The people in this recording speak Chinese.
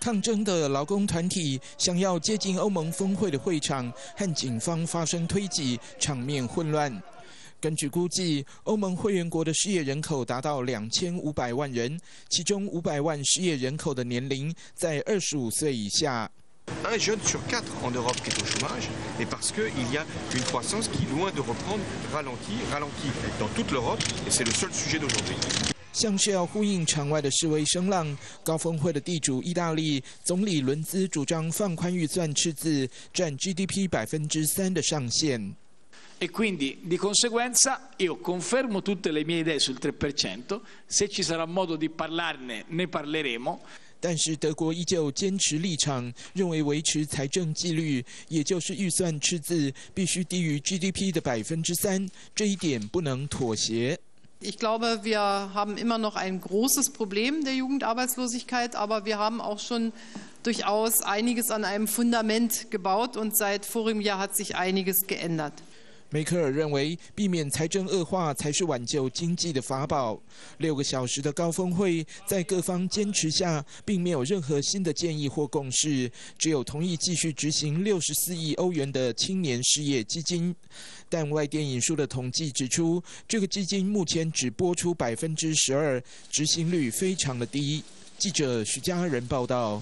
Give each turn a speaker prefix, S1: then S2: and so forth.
S1: 抗争的劳工团体想要接近欧盟峰会的会场，和警方发生推挤，场面混乱。根据估计，欧盟会员国的失业人口达到两千五百万人，其中五百万失业人口的年龄在二十五岁以下。像是要呼应场外的示威声浪，高峰会的地主意大利总理伦兹主张放宽预算赤字，占 GDP 百分之三的上限。
S2: E quindi di conseguenza io confermo tutte le mie idee sul 3%, se ci sarà modo di parlarne ne parleremo.
S1: 但是德国依旧坚持立场，认为维持财政纪律，也就是预算赤字必须低于 GDP 的百分之三，这一点不能妥协。
S3: Ich glaube, wir haben immer noch ein großes Problem der Jugendarbeitslosigkeit, aber wir haben auch schon durchaus einiges an einem Fundament gebaut und seit vorigem Jahr hat sich einiges geändert.
S1: 梅克尔认为，避免财政恶化才是挽救经济的法宝。六个小时的高峰会，在各方坚持下，并没有任何新的建议或共识，只有同意继续执行六十四亿欧元的青年失业基金。但外电引述的统计指出，这个基金目前只拨出百分之十二，执行率非常的低。记者徐家人报道。